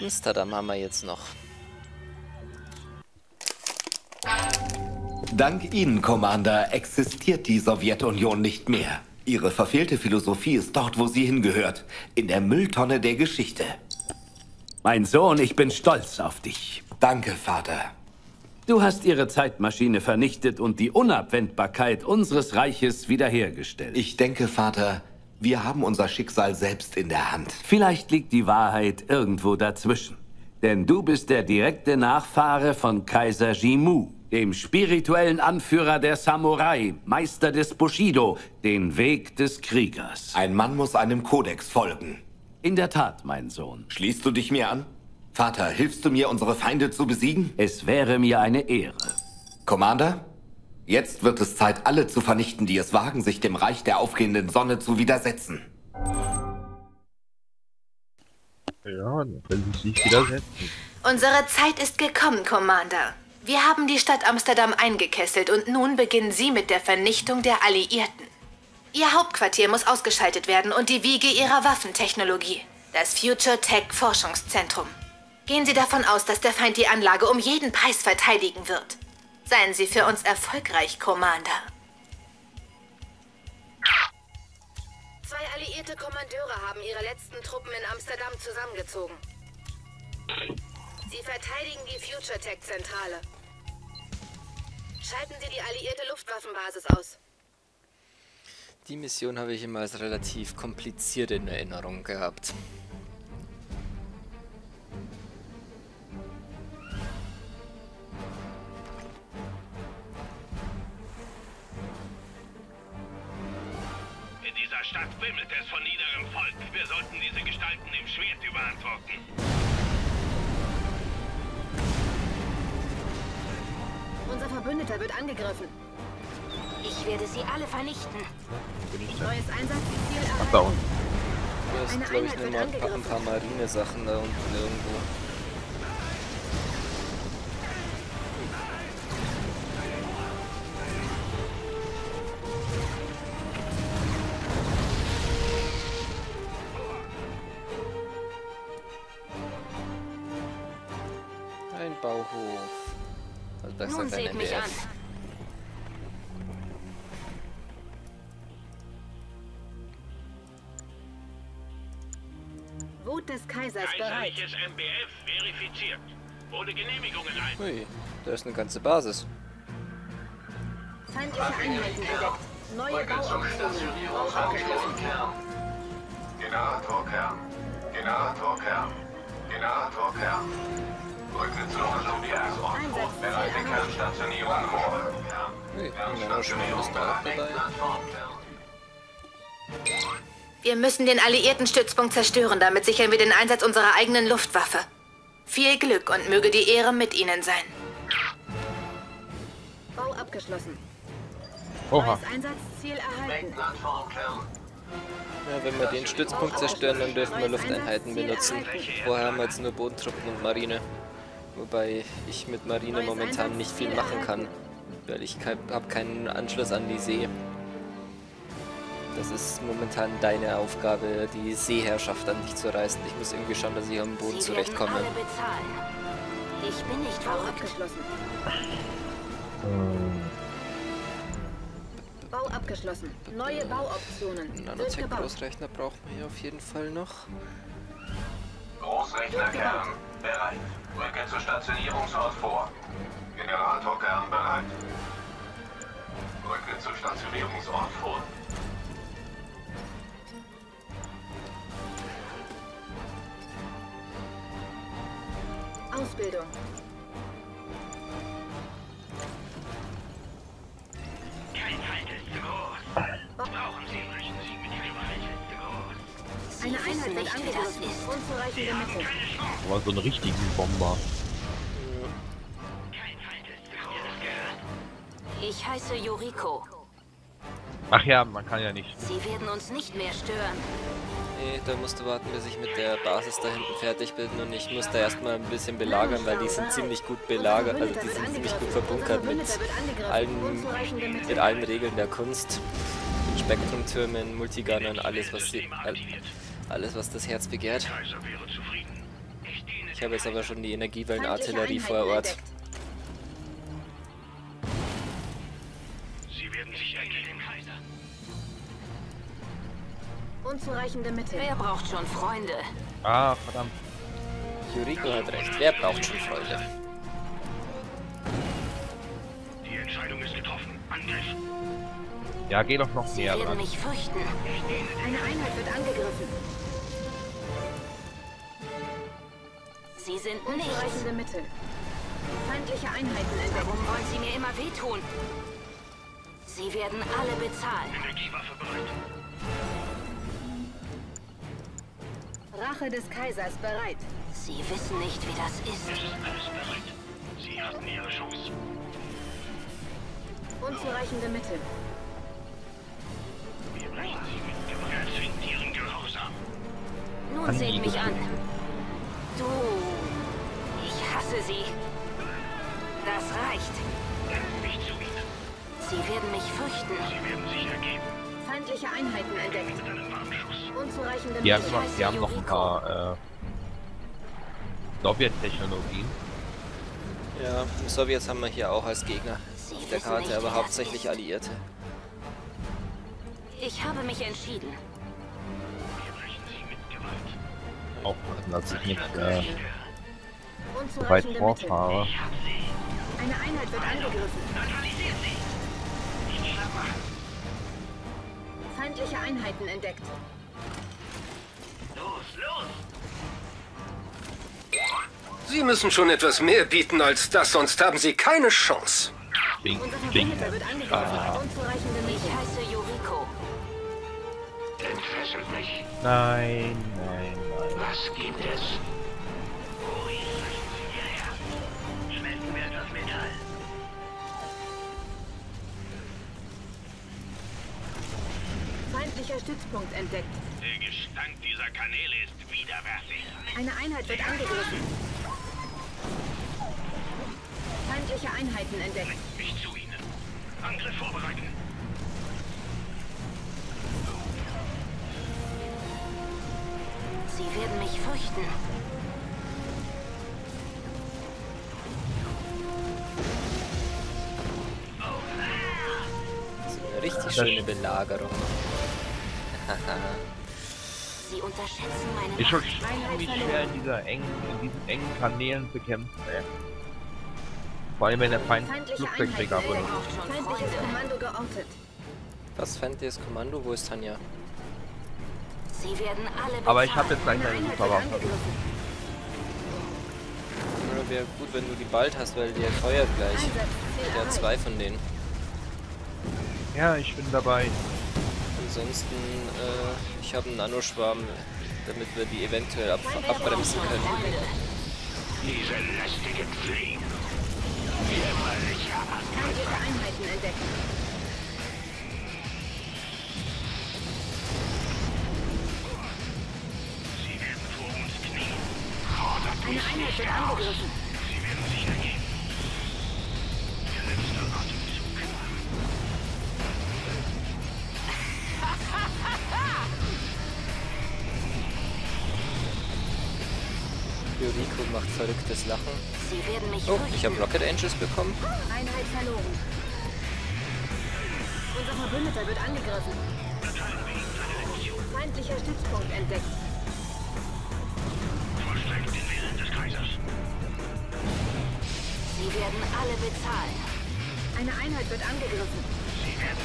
Amsterdam haben wir jetzt noch. Dank Ihnen, Commander, existiert die Sowjetunion nicht mehr. Ihre verfehlte Philosophie ist dort, wo sie hingehört. In der Mülltonne der Geschichte. Mein Sohn, ich bin stolz auf dich. Danke, Vater. Du hast ihre Zeitmaschine vernichtet und die Unabwendbarkeit unseres Reiches wiederhergestellt. Ich denke, Vater, wir haben unser Schicksal selbst in der Hand. Vielleicht liegt die Wahrheit irgendwo dazwischen. Denn du bist der direkte Nachfahre von Kaiser Jimu, dem spirituellen Anführer der Samurai, Meister des Bushido, den Weg des Kriegers. Ein Mann muss einem Kodex folgen. In der Tat, mein Sohn. Schließt du dich mir an? Vater, hilfst du mir, unsere Feinde zu besiegen? Es wäre mir eine Ehre. Commander, jetzt wird es Zeit, alle zu vernichten, die es wagen, sich dem Reich der aufgehenden Sonne zu widersetzen. Ja, dann will sie sich widersetzen. Unsere Zeit ist gekommen, Commander. Wir haben die Stadt Amsterdam eingekesselt und nun beginnen Sie mit der Vernichtung der Alliierten. Ihr Hauptquartier muss ausgeschaltet werden und die Wiege ihrer Waffentechnologie. Das Future Tech Forschungszentrum. Gehen Sie davon aus, dass der Feind die Anlage um jeden Preis verteidigen wird. Seien Sie für uns erfolgreich, Commander. Zwei alliierte Kommandeure haben ihre letzten Truppen in Amsterdam zusammengezogen. Sie verteidigen die Future Tech Zentrale. Schalten Sie die alliierte Luftwaffenbasis aus. Die Mission habe ich immer als relativ kompliziert in Erinnerung gehabt. Stadt wimmelt es von niederem Volk. Wir sollten diese Gestalten im Schwert überantworten. Unser Verbündeter wird angegriffen. Ich werde sie alle vernichten. Neues Einsatzziel erreicht. Ach, da unten. Hier ist, glaube ich, nur ein paar, ein paar Marine-Sachen da unten irgendwo. Ganze Basis. Feindliche Einheiten. Neue Bauoptionen. Generatorkern. Generatorkern. Zum. Bereite Kernstationierung vor. Dabei. Wir müssen den alliierten Stützpunkt zerstören, damit sichern wir den Einsatz unserer eigenen Luftwaffe. Viel Glück und möge die Ehre mit Ihnen sein. Abgeschlossen. Oha. Einsatzziel erhalten. Ja, wenn wir den Stützpunkt zerstören, dann dürfen wir Lufteinheiten benutzen. Vorher haben wir jetzt nur Bodentruppen und Marine. Wobei ich mit Marine momentan nicht viel machen kann. Weil ich habe keinen Anschluss an die See. Das ist momentan deine Aufgabe, die Seeherrschaft an dich zu reißen. Ich muss irgendwie schauen, dass ich am Boden zurechtkomme. Ich bin nicht abgeschlossen. Ähm, Bau abgeschlossen. Neue Bauoptionen. Wird gebaut. Nanotech-Großrechner braucht man hier auf jeden Fall noch. Großrechnerkern bereit. Rücke zu Stationierungsort vor. Generatorkern bereit. Rücke zu Stationierungsort vor. Ausbildung. Eine Einheit wird angegriffen. Unzureichende Mittel. aber so einen richtigen Bomber. Ich heiße Yoriko. Ach ja, man kann ja nicht. Sie werden uns nicht mehr stören. Nee, da musst du warten, bis ich mit der Basis da hinten fertig bin und ich muss da erstmal ein bisschen belagern, weil die sind ziemlich gut belagert, also die sind ziemlich gut verbunkert mit allen, mit allen Regeln der Kunst. Mit Spektrumtürmen, Multigunnern, alles was sie, all- alles was das Herz begehrt. Ich habe jetzt aber schon die Energiewellenartillerie vor Ort. entdeckt. Sie werden sich ergeben, Kaiser. Unzureichende Mittel. Wer braucht schon Freunde? Ah, verdammt. Yuriko hat recht. Wer braucht schon Freunde? Die Entscheidung ist getroffen. Angriff. Ja, geh doch noch Sie näher mich fürchten. Eine Einheit wird angegriffen. Sie sind. Unzureichende Mittel. Feindliche Einheiten entdeckt. Warum wollen Sie mir immer wehtun? Sie werden alle bezahlen. Energiewaffe bereit. Rache des Kaisers bereit. Sie wissen nicht, wie das Es ist. ist alles bereit. Sie hatten ihre Chance. Unzureichende Mittel. Nun An seht mich an. Du. Ich hasse Sie. Das reicht. Mich zu ihnen. Sie werden mich fürchten. Sie werden sich ergeben. Feindliche Einheiten entdeckt. Mit einem Warnschuss. Unzureichende Die haben, Mittel. noch, die haben noch ein paar äh, Sowjettechnologien. Ja, die Sowjets haben wir hier auch als Gegner. Auf der Karte nicht, aber hauptsächlich. Alliierte. Ich habe mich entschieden. Wir brechen sie mit Gewalt. Aufpassen, dass ich nicht äh, weit vorfahre. Eine Einheit wird angegriffen. Feindliche Einheiten entdeckt. Los, los. Sie müssen schon etwas mehr bieten als das, sonst haben Sie keine Chance. Bing, Unser bing. Verbündeter wird angegriffen. Unzureichende Entfesselt mich. Nein, nein, nein. Was gibt es? Sie hierher. Schmelzen wir das Metall. Feindlicher Stützpunkt entdeckt. Der Gestank dieser Kanäle ist widerwärtig. Eine Einheit wird angegriffen. Feindliche Einheiten entdeckt. Mich zu ihnen. Angriff vorbereiten. Sie werden mich fürchten. Das ist eine richtig schöne Belagerung. Sie unterschätzen meine Ist schon Macht. ziemlich schwer in dieser engen, in diesen engen Kanälen zu kämpfen, ey. Vor allem wenn der Feind Flugzeugträger benutzt. Feindliches. Kommando geortet. Was feindliches Kommando? Wo ist Tanja? Sie werden alle bezahlen. Aber ich habe jetzt gleich Eine Superwaffe. wäre gut, wenn du die bald hast, weil der feuert gleich. Der hat zwei von denen. Ja, ich bin dabei. Ansonsten, äh, ich habe einen Nanoschwarm, damit wir die eventuell ab abbremsen können. Diese lästigen Fliegen. Feindliche Einheiten entdeckt. Eine Einheit wird angegriffen. Sie werden sich ergeben. Ihr letzter Atemzug. Yuriko macht verrücktes Lachen. Sie werden mich Oh, ich habe Rocket Angels bekommen. Einheit verloren. Unser Verbündeter wird angegriffen. Feindlicher Stützpunkt entdeckt. Werden alle bezahlen. Eine Einheit wird angegriffen. Sie werden.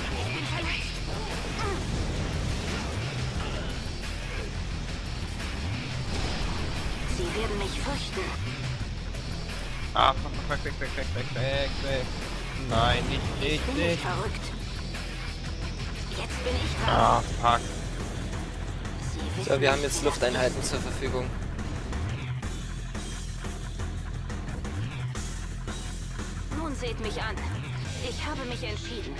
Sie mich fürchten. Ah, fuck, weg, weg, weg, weg, weg, weg, weg. Nein, nicht, nicht, Bin ich nicht. verrückt? Jetzt bin ich dran. Ah, fuck. So, wir haben jetzt Lufteinheiten zur Verfügung. Nun seht mich an. Ich habe mich entschieden.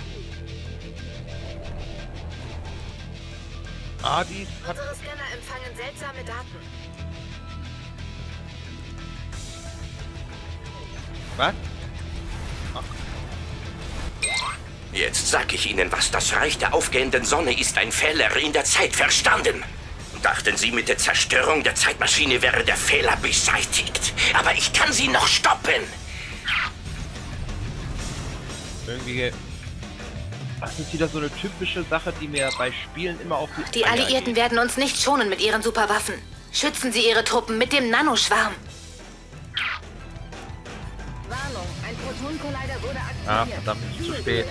Ah, die hat... Unsere Scanner empfangen seltsame Daten. Was? Jetzt sag ich Ihnen was. Das Reich der aufgehenden Sonne ist ein Fehler in der Zeit. Verstanden? Dachten Sie, mit der Zerstörung der Zeitmaschine wäre der Fehler beseitigt. Aber ich kann Sie noch stoppen. Irgendwie. Das ist wieder so eine typische Sache, die mir bei Spielen immer auf die Die Eier Alliierten geht. werden uns nicht schonen mit ihren Superwaffen. Schützen Sie Ihre Truppen mit dem Nanoschwarm. Warnung, ein Proton-Collider wurde Ah, aktiviert. verdammt, zu spät.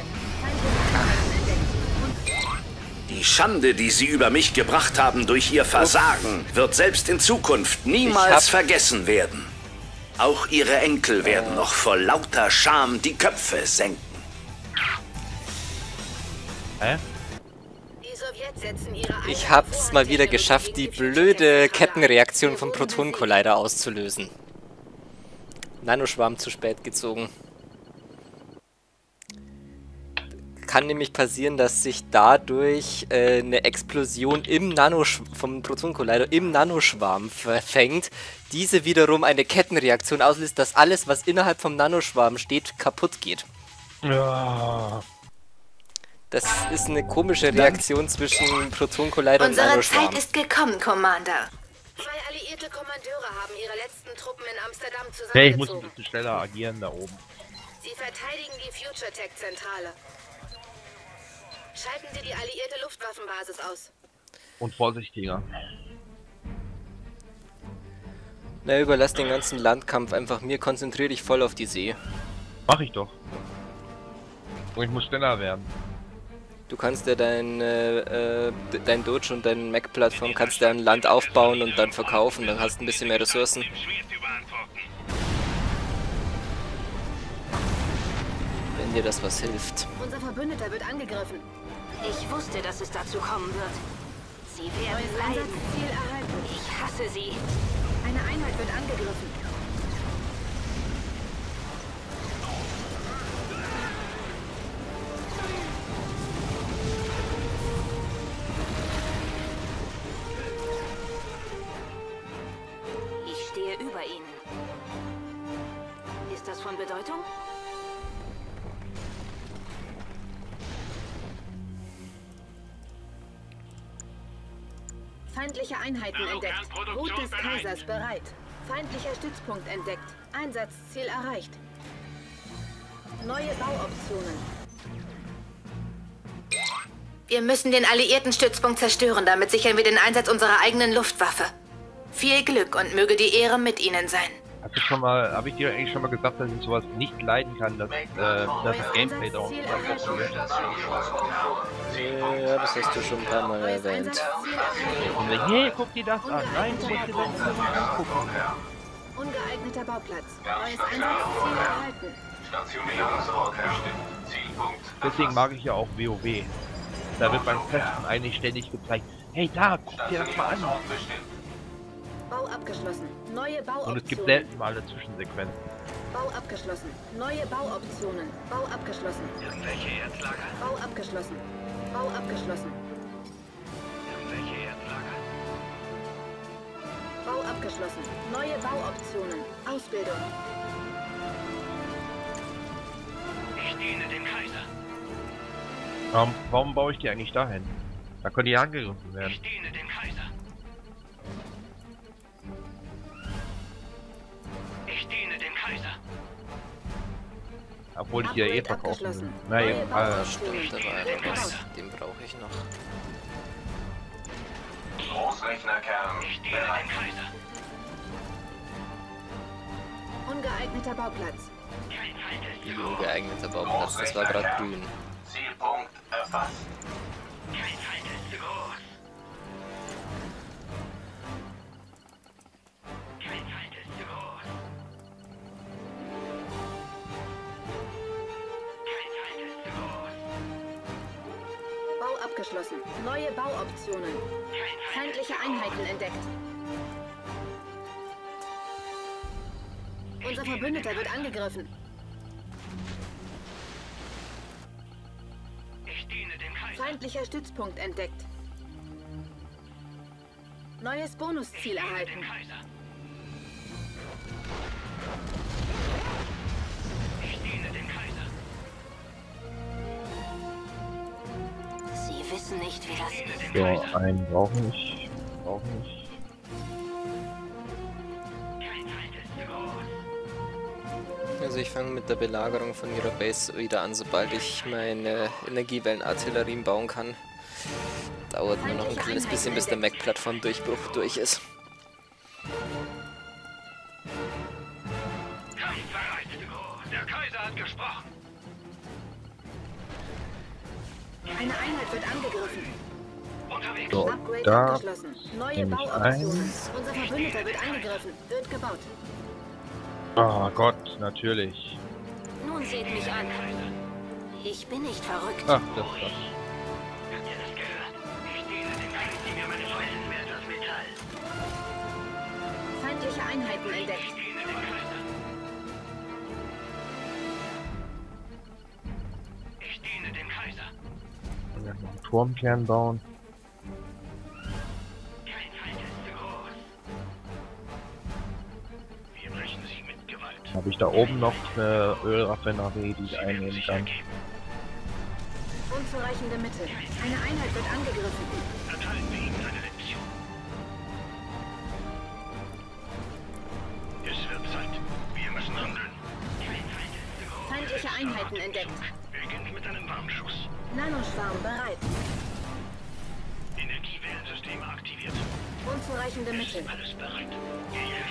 Die Schande, die Sie über mich gebracht haben durch Ihr Versagen, wird selbst in Zukunft niemals vergessen werden. Auch Ihre Enkel werden noch vor lauter Scham die Köpfe senken. Hä? Ich hab's mal wieder geschafft, die blöde Kettenreaktion vom Wir wurden Proton besiegt. Collider auszulösen. Nanoschwarm zu spät gezogen. Kann nämlich passieren, dass sich dadurch äh, eine Explosion im Nanosch vom Proton Collider im Nanoschwarm verfängt. Diese wiederum eine Kettenreaktion auslöst, dass alles, was innerhalb vom Nanoschwarm steht, kaputt geht. Ja. Das ist eine komische Reaktion zwischen Proton Collider und Unsere. Zeit ist gekommen, Commander. Zwei alliierte Kommandeure haben ihre letzten Truppen in Amsterdam Hey, ich muss ein zusammengezogen. bisschen schneller agieren da oben. Sie verteidigen die Future Tech Zentrale. Schalten Sie die alliierte Luftwaffenbasis aus. Und vorsichtiger. Na, überlass den ganzen Landkampf einfach mir, konzentriere dich voll auf die See. Mach ich doch. Und ich muss schneller werden. Du kannst ja dein, äh, äh, dein Doge und deine Mac-Plattform kannst du an Land aufbauen und dann verkaufen, dann hast du ein bisschen mehr Ressourcen. Wenn dir das was hilft. Unser Verbündeter wird angegriffen. Ich wusste, dass es dazu kommen wird. Sie werden leiden. Ziel erhalten. Ich hasse sie. Eine Einheit wird angegriffen. Feindliche Einheiten Nano- entdeckt. Route des bereit. Kaisers bereit. Feindlicher Stützpunkt entdeckt. Einsatzziel erreicht. Neue Bauoptionen. Wir müssen den alliierten Stützpunkt zerstören, damit sichern wir den Einsatz unserer eigenen Luftwaffe. Viel Glück und möge die Ehre mit Ihnen sein. Hast du schon mal, habe ich dir eigentlich schon mal gesagt, dass ich sowas nicht leiden kann, dass, äh, dass das Gameplay wird? Ja, das hast du schon ein paar Mal Neues erwähnt. Hey, guck dir das an. Nein, du musst dir das nicht angucken. Ungeeigneter Bauplatz. Neues Einsatzziel erhalten. Stationierungsort bestimmt. Zielpunkt. Deswegen mag ich ja auch WoW. Da wird beim Testen eigentlich ständig gezeigt, hey da, guck dir das mal an. Bau abgeschlossen. Neue Bauoptionen. Und es gibt selten mal eine Zwischensequenz. Bau abgeschlossen. Neue Bauoptionen. Bau abgeschlossen. Irgendwelche Erzlager? Bau abgeschlossen. Bau abgeschlossen. Irgendwelche Erzlager? Bau abgeschlossen. Neue Bauoptionen. Ausbildung. Ich diene dem Kaiser. Warum, warum baue ich die eigentlich dahin? Da können die angegriffen werden. Ich diene Obwohl ich ja eh verkaufen. Naja, Neue äh, Bauoptionen. Da war ja was. Den brauche ich noch. Großrechnerkern bereit. Ungeeigneter Bauplatz. Wie ungeeigneter Bauplatz, das war gerade grün. Zielpunkt erfasst. Bau abgeschlossen. Neue Bauoptionen. Feindliche. Einheiten entdeckt. Unser Verbündeter wird angegriffen. Feindlicher Stützpunkt entdeckt. Neues Bonusziel erhalten. So, einen brauche ich. auch nicht. Also ich fange mit der Belagerung von ihrer Base wieder an, sobald ich meine Energiewellenartillerien bauen kann. Dauert nur noch ein kleines bisschen, bis der Mac-Plattform-Durchbruch durch ist. Der Kaiser hat gesprochen. Eine Einheit wird angegriffen. So, da nehme ich. Wird gebaut. Ah Gott, natürlich. Nun seht mich an. Ich bin nicht verrückt. Ach, das Metall. Feindliche Einheiten entdeckt. Ich diene dem Kaiser. Einen Turmkern bauen. Habe ich da oben noch eine Ölraffinerie, die ich einnehmen kann. Unzureichende Mittel. Eine Einheit wird angegriffen. Erteilen wir ihm seine Lektion. Es wird Zeit. Wir müssen handeln. Feindliche Einheiten entdeckt. Beginnt mit einem Warnschuss. Nanoschwarm bereit. Energiewellensystem aktiviert. Unzureichende Mittel. Alles bereit. Gehe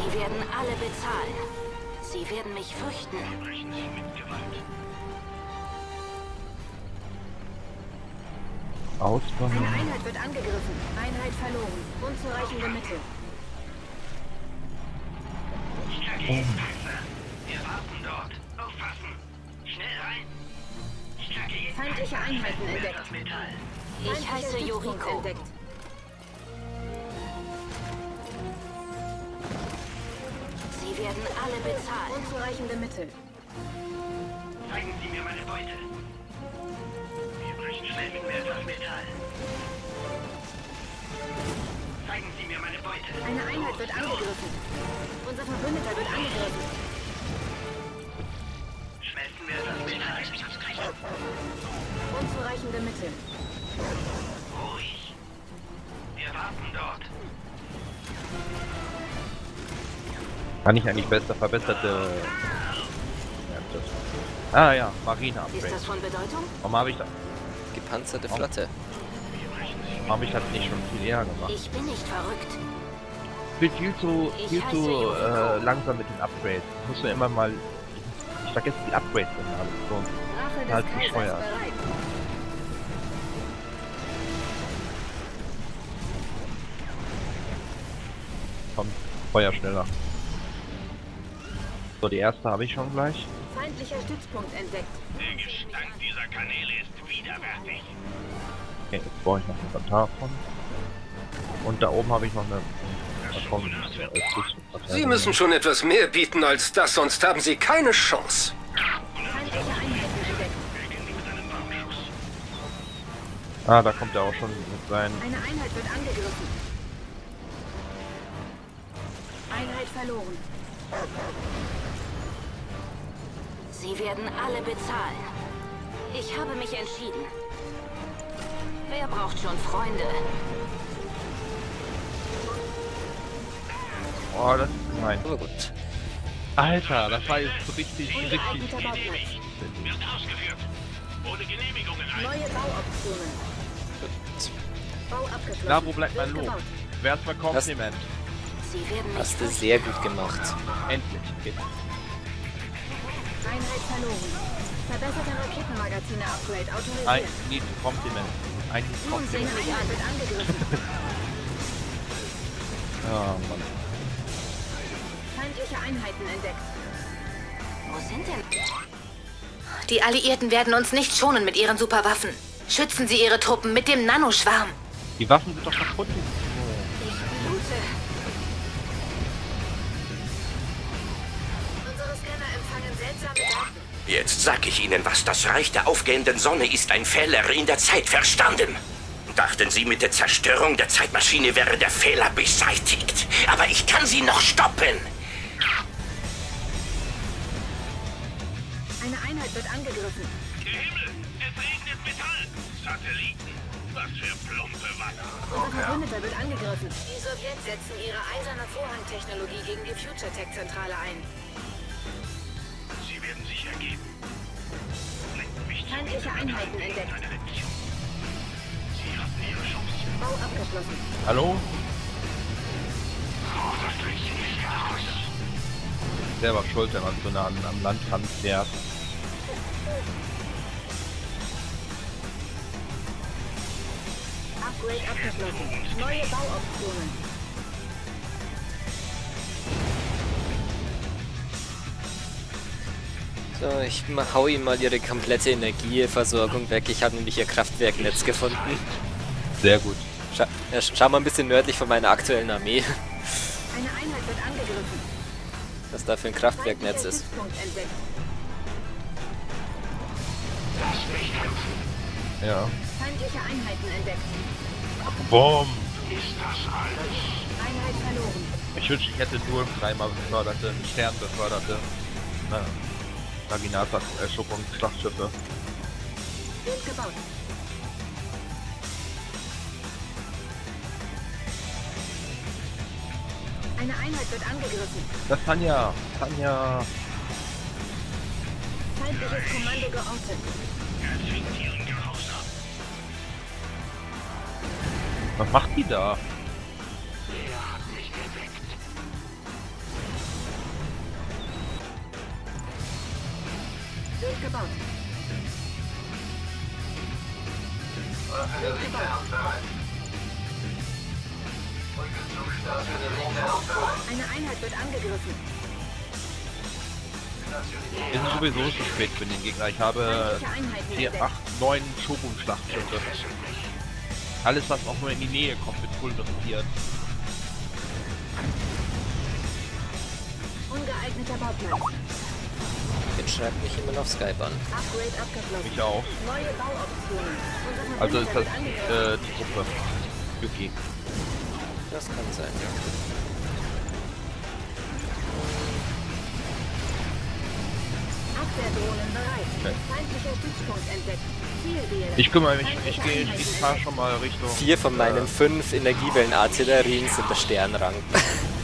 Sie werden alle bezahlen. Sie werden mich fürchten. Wir brechen sie mit Gewalt. Ausbauen. Eine Einheit wird angegriffen. Einheit verloren. Unzureichende Mittel. Panzer. Wir warten dort. Aufpassen. Schnell rein. Gehen. Feindliche Einheiten entdeckt. Ich heiße Yoriko. Entdeckt. Bezahlen. Unzureichende Mittel. Zeigen Sie mir meine Beute. Wir brechen schnell mit mehr als Metall. Zeigen Sie mir meine Beute. Eine Einheit wird angegriffen. Unser Verbündeter wird angegriffen. Schmelzen wir das Metall. Unzureichende Mittel. Ruhig. Wir warten dort. Kann ich eigentlich besser verbesserte. Ja. Ah ja, Marine Ist Upgrade. das von Bedeutung? Warum habe ich das? Gepanzerte Flotte. Warum habe ich das nicht schon viel eher gemacht? Ich bin nicht verrückt. Ich bin viel zu, viel zu äh, langsam mit den Upgrades. Ich muss mir immer mal. Ich vergesse die Upgrades immer alles. So. Halt bescheuert. bereit. Komm, Feuer schneller. So, die erste habe ich schon gleich. Feindlicher Stützpunkt entdeckt. Der Gestank dieser Kanäle ist widerwärtig. Okay, jetzt brauche ich noch ein Inventar von. Und da oben habe ich noch eine. Äh, Sie müssen schon etwas mehr bieten als das, sonst haben Sie keine Chance. Ah, da kommt er auch schon mit seinen. Eine Einheit wird angegriffen. Einheit verloren. Sie werden alle bezahlen. Ich habe mich entschieden. Wer braucht schon Freunde? Oh, das ist gemein. Aber gut. Alter, das war jetzt so richtig, richtig. Wird ausgeführt. Ohne Genehmigungen ein. Neue Bauoptionen. Bau abgeschlossen. Na, wo bleibt mein Lob? Sie werden mich Hast du sehr gut gemacht. Endlich. Geht. Verloren. Verbesserte Raketenmagazine Upgrade I autorisiert. need Kompliment. I need Kompliment. Oh, Mann. Feindliche Einheiten entdeckt. Wo sind denn? Die Alliierten werden uns nicht schonen mit ihren Superwaffen. Schützen Sie Ihre Truppen mit dem Nanoschwarm. Die Waffen sind doch kaputt. Jetzt sag ich Ihnen, was das Reich der aufgehenden Sonne ist ein Fehler in der Zeit verstanden. Dachten Sie, mit der Zerstörung der Zeitmaschine wäre der Fehler beseitigt. Aber ich kann Sie noch stoppen. Eine Einheit wird angegriffen. Der Himmel! Satelliten. Was für plumpe Watte. Unser Verbündeter wird angegriffen. Die Sowjets setzen ihre eiserne Vorhangtechnologie gegen die FutureTech-Zentrale ein. Sie werden sich ergeben. Lenkt mich zu Feindliche Einheiten entdeckt. eine Lektion. Sie hatten ihre Chance. Bau abgeschlossen. Hallo? Vorsichtig, nicht aus. Selber schuld, wenn man so nah am Land ranfährt. Upgrade abgeschlossen. Neue Bauoptionen. So, ich hau ihm mal ihre komplette Energieversorgung weg. Ich habe nämlich ihr Kraftwerknetz gefunden. Sehr gut. Scha ja, sch- schau mal ein bisschen nördlich von meiner aktuellen Armee, Eine Einheit wird angegriffen. was da für ein Kraftwerknetz ist. Ja. Feindliche Einheiten entdeckt. Boom! Einheit verloren. Ich wünschte, ich hätte nur dreimal beförderte, sternbeförderte na, Naginata-Schuppung, Schlachtschiffe. Wird gebaut. Eine Einheit wird angegriffen. Das Tanja! Tanja! Feindliches Kommando geortet. Was macht die da? Gebaut. Eine Einheit wird angegriffen. Es ist sowieso zu spät für den Gegner. Ich habe Feindliche Einheiten 4, entdeckt. 8, 9 Shogun-Schlachtschiffe. Alles, was auch nur in die Nähe kommt, wird pulverisiert. Ungeeigneter Bauplatz. Jetzt schreibt mich jemand auf Skype an. Ich auch. Neue Bauoptionen. Unser Also ist das äh, die Gruppe. Yuki. Das kann sein, ja. Abwehrdrohnen bereit. Okay. Ich kümmere mich, ich gehe, ich fahre schon mal Richtung. Vier von meinen fünf Energiewellen-Artillerien sind der Sternrang.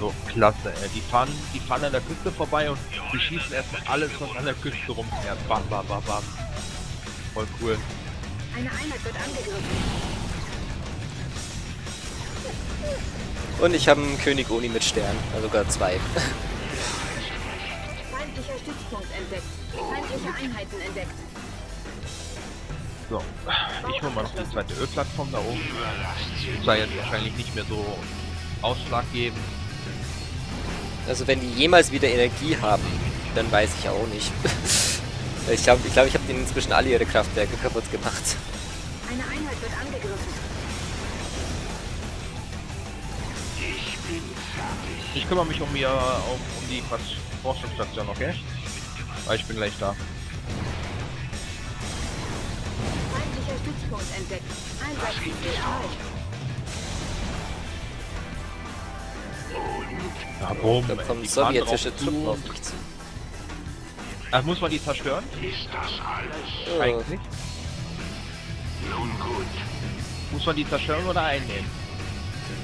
so klasse, ey. Die fahren, die fahren an der Küste vorbei und beschießen erstmal alles, was an der Küste rumfährt. Bam, bam, bam, bam. Voll cool. Eine Einheit wird angegriffen. Und ich habe einen König Oni mit Stern, also sogar zwei. Feindlicher Stützpunkt entdeckt. Feindliche Einheiten entdeckt. So, ich hole mal noch die zweite Ölplattform da oben. Sei jetzt wahrscheinlich nicht mehr so ausschlaggebend. Also wenn die jemals wieder Energie haben, dann weiß ich auch nicht. ich glaube, ich, glaub, ich habe denen inzwischen alle ihre Kraftwerke kaputt gemacht. Eine Einheit wird angegriffen. Ich kümmere mich um, ihr, um, um die Forschungsstation, okay? Weil ich bin gleich da. Feindlicher Stützpunkt entdeckt. Einsatzziel erreicht. Boom. Da kommen sowjetische. Truppen auf mich zu. Ach, muss man die zerstören? Ist das alles? Eigentlich. Nun gut. Muss man die zerstören oder einnehmen?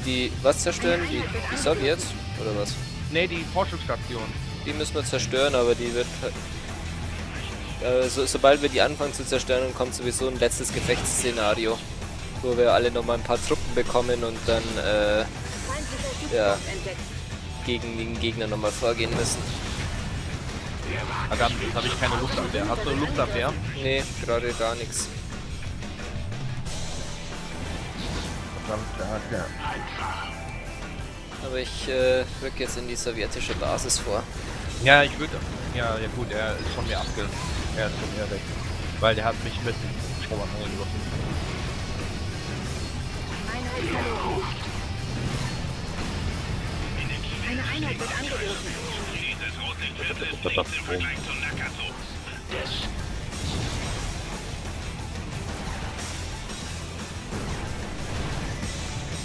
die, was zerstören? Die, die Sowjets? Oder was? Ne, die Forschungsstation. Die müssen wir zerstören, aber die wird... Äh, so, sobald wir die anfangen zu zerstören, kommt sowieso ein letztes Gefechtsszenario. Wo wir alle nochmal ein paar Truppen bekommen und dann äh, Ja. entdeckt. Gegen den Gegner nochmal vorgehen müssen. Verdammt, jetzt habe ich keine Luftabwehr. Hast du eine Luftabwehr? Nee, gerade gar nichts. Verdammt, ja, ja. Aber ich äh, rück jetzt in die sowjetische Basis vor. Ja, ich würde. Ja, ja gut, er ist von mir abge. Er ist von mir weg. Weil der hat mich mit Hubschraubern angegriffen. Einheit verloren. Eine Einheit wird angegriffen. Dieses Rosenviertel ist links im Vergleich zu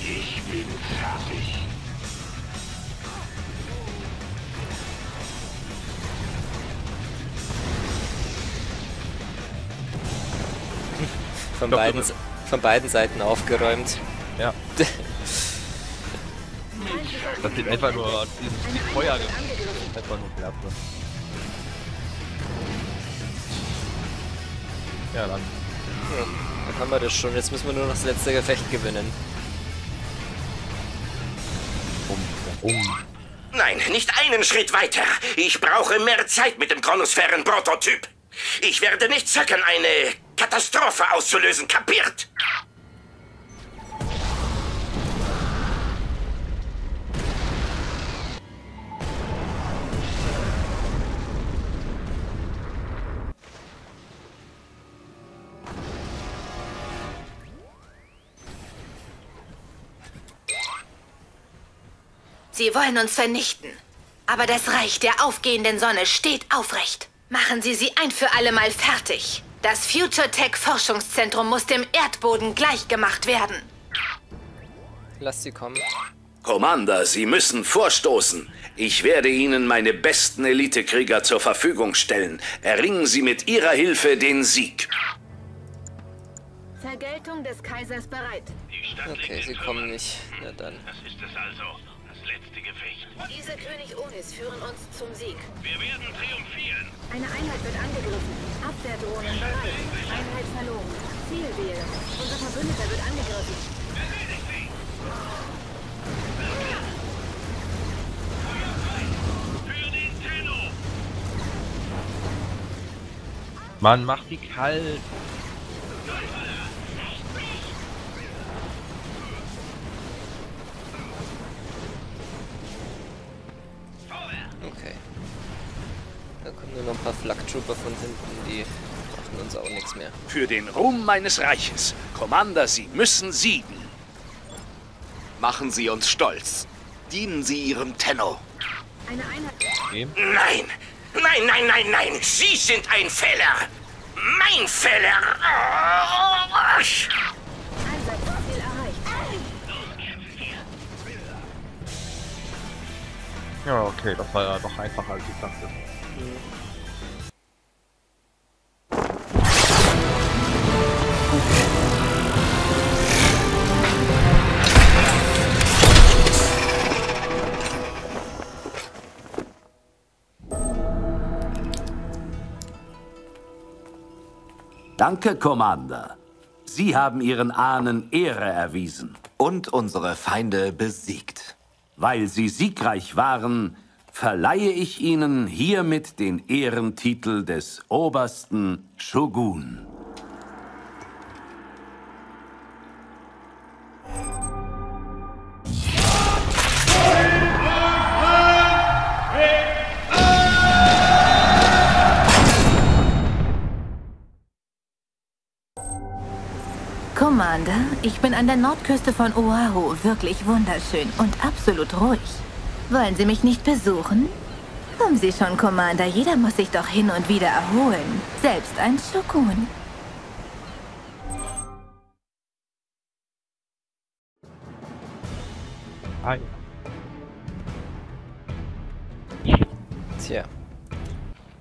Ich bin fertig. Von beiden, von beiden Seiten aufgeräumt. Ja. Das sind einfach nur dieses die Feuer. Einfach nur klasse. Ja, dann. Ja, dann haben wir das schon. Jetzt müssen wir nur noch das letzte Gefecht gewinnen. Um, um. Nein, nicht einen Schritt weiter. Ich brauche mehr Zeit mit dem Chronosphären-Prototyp. Ich werde nicht zögern, eine Katastrophe auszulösen, kapiert? Sie wollen uns vernichten. Aber das Reich der aufgehenden Sonne steht aufrecht. Machen Sie sie ein für alle Mal fertig. Das Future Tech Forschungszentrum muss dem Erdboden gleichgemacht werden. Lass sie kommen. Commander, Sie müssen vorstoßen. Ich werde Ihnen meine besten Elitekrieger zur Verfügung stellen. Erringen Sie mit Ihrer Hilfe den Sieg. Vergeltung des Kaisers bereit. Die Stadt Okay, sie kommen nicht. Na dann. Das ist es also. Letzte Gefecht. Diese König Onis führen uns zum Sieg. Wir werden triumphieren. Eine Einheit wird angegriffen. Abwehrdrohnen bereit. Einheit verloren. Ziel wählen. Unser Verbündeter wird angegriffen. Für den Tenno. Mann, mach die kalt. Paar Flak-Trooper von hinten, die machen uns auch nichts mehr. Für den Ruhm meines Reiches. Commander, Sie müssen siegen. Machen Sie uns stolz. Dienen Sie Ihrem Tenno. Eine Einheit. Nein, nein, nein, nein, nein. Sie sind ein Fehler. Mein Fehler. Oh. Ja, okay, das war ja doch einfacher als ich dachte. Danke, Commander. Sie haben Ihren Ahnen Ehre erwiesen. Und unsere Feinde besiegt. Weil Sie siegreich waren, verleihe ich Ihnen hiermit den Ehrentitel des obersten Shogun. Commander, ich bin an der Nordküste von Oahu wirklich wunderschön und absolut ruhig. Wollen Sie mich nicht besuchen? Kommen Sie schon, Commander. Jeder muss sich doch hin und wieder erholen. Selbst ein Shogun. Hi. Tja.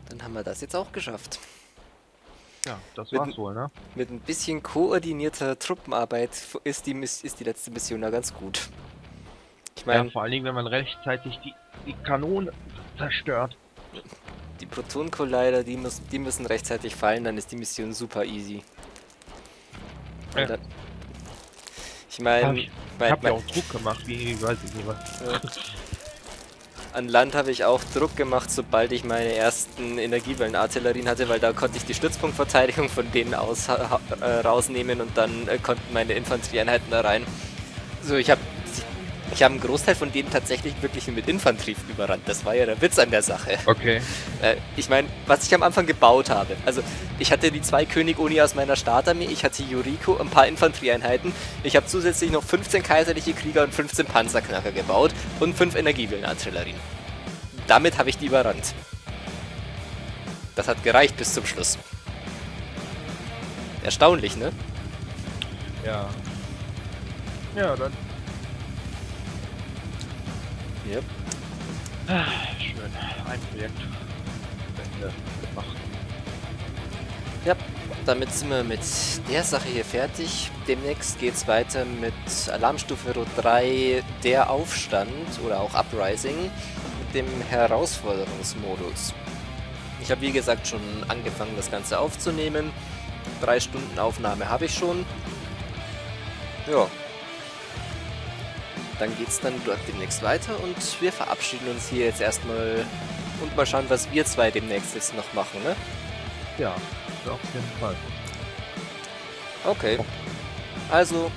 Dann haben wir das jetzt auch geschafft. Ja, das Mit- war's wohl, ne? Mit ein bisschen koordinierter Truppenarbeit ist die, ist die letzte Mission da ganz gut. Ich Ja, meine, vor allen Dingen, wenn man rechtzeitig die, die Kanone zerstört. die Proton Collider, die, muss, die müssen rechtzeitig fallen, dann ist die Mission super easy. Ja. Ich Hab meine, ich mein, hab ja mein, auch Druck gemacht, wie weiß ich nicht was. an Land habe ich auch Druck gemacht, sobald ich meine ersten Energiewellenartillerien hatte, weil da konnte ich die Stützpunktverteidigung von denen aus äh, rausnehmen und dann äh, konnten meine Infanterieeinheiten da rein. So, ich habe ich habe einen Großteil von denen tatsächlich wirklich mit Infanterie überrannt. Das war ja der Witz an der Sache. Okay. Äh, ich meine, was ich am Anfang gebaut habe. Also, ich hatte die zwei König Uni aus meiner Startarmee, ich hatte Yuriko, ein paar Infanterieeinheiten. Ich habe zusätzlich noch 15 kaiserliche Krieger und 15 Panzerknacker gebaut und 5 Energiewellenartillerien. Damit habe ich die überrannt. Das hat gereicht bis zum Schluss. Erstaunlich, ne? Ja. Ja, dann. Yep. Ah, Schön. Ein Projekt. Ende gemacht. Ja, damit sind wir mit der Sache hier fertig. Demnächst geht es weiter mit Alarmstufe Rot 3, der Aufstand oder auch Uprising mit dem Herausforderungsmodus. Ich habe wie gesagt schon angefangen das Ganze aufzunehmen. Drei Stunden Aufnahme habe ich schon. Ja. Dann geht es dann dort demnächst weiter und wir verabschieden uns hier jetzt erstmal und mal schauen, was wir zwei demnächst jetzt noch machen, ne? Ja, auf jeden Fall. Okay. Also,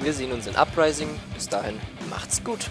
wir sehen uns in Uprising. Bis dahin, macht's gut.